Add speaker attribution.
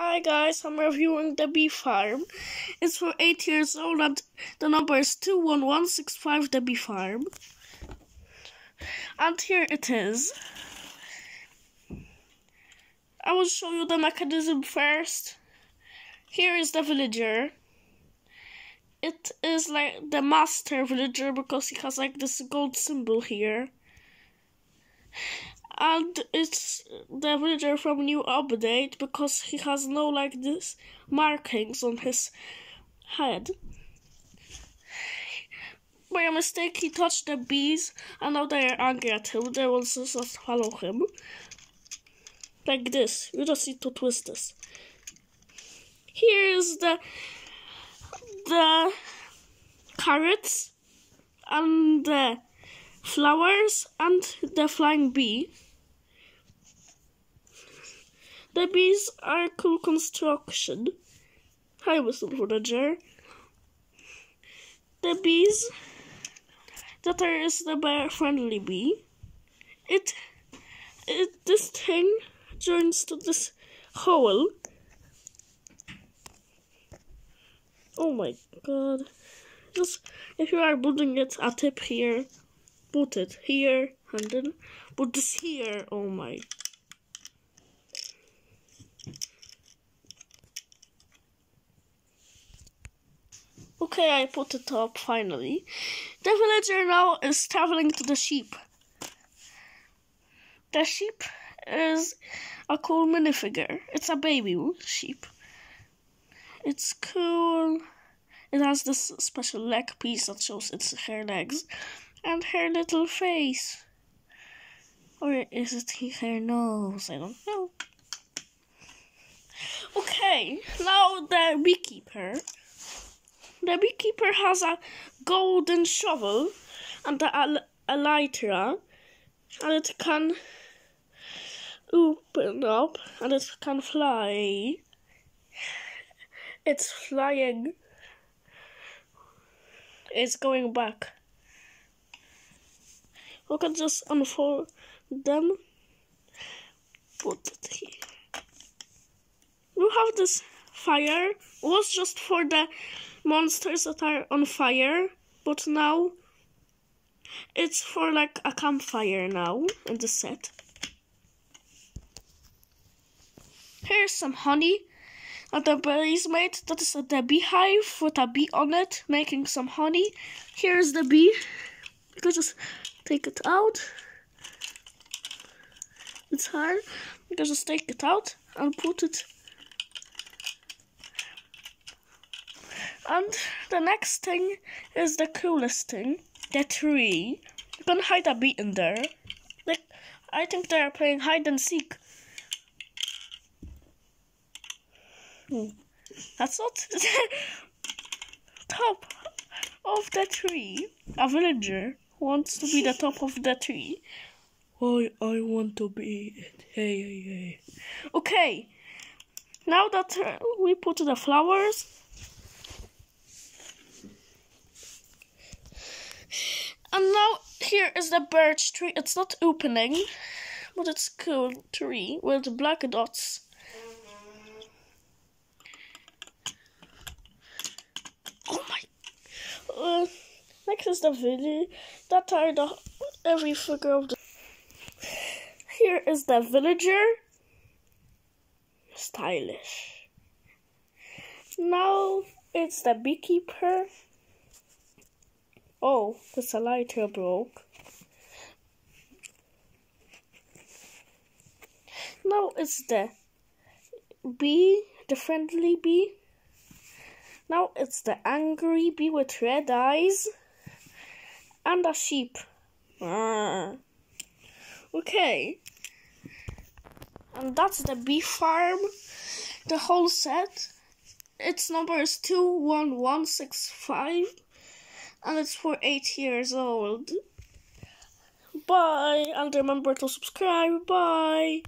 Speaker 1: Hi guys, I'm reviewing the bee farm. It's for 8 years old and the number is 21165 the bee farm. And here it is. I will show you the mechanism first. Here is the villager. It is like the master villager because he has like this gold symbol here and it's the villager from new update because he has no like this markings on his head. By a mistake, he touched the bees, and now they are angry at him. They will just follow him. Like this. You just need to twist this. Here is the the carrots and the flowers and the flying bee. The bees are cool construction. Hi, Mr. Villager. The bees that are is the bear friendly bee. It it this thing joins to this hole. Oh my god. Just if you are building it a tip here, put it here and then put this here. Oh my Okay, I put it up finally. The villager now is traveling to the sheep. The sheep is a cool minifigure. It's a baby sheep. It's cool. It has this special leg piece that shows its her legs and her little face. Or is it her nose? I don't know. Okay, now the beekeeper the beekeeper has a golden shovel and a, a elytra, and it can open up and it can fly. It's flying. It's going back. We can just unfold them. Put it here. We have this fire. It was just for the monsters that are on fire, but now it's for like a campfire now in the set. Here's some honey that the bees made. That is the beehive with a bee on it, making some honey. Here's the bee. You can just take it out. It's hard. You can just take it out and put it And the next thing is the coolest thing. The tree. You can hide a bee in there. Like, I think they're playing hide and seek. Hmm. That's not top of the tree. A villager wants to be the top of the tree. I I want to be it. Hey hey hey. Okay. Now that uh, we put the flowers And now here is the birch tree. It's not opening, but it's cool tree with black dots. Oh my! Uh, next is the village. That are the every figure of the. Here is the villager. Stylish. Now it's the beekeeper. Oh, the elytra broke. Now it's the bee, the friendly bee. Now it's the angry bee with red eyes. And a sheep. Ah. Okay. And that's the bee farm. The whole set. Its number is 21165 and it's for 8 years old. Bye, and remember to subscribe. Bye.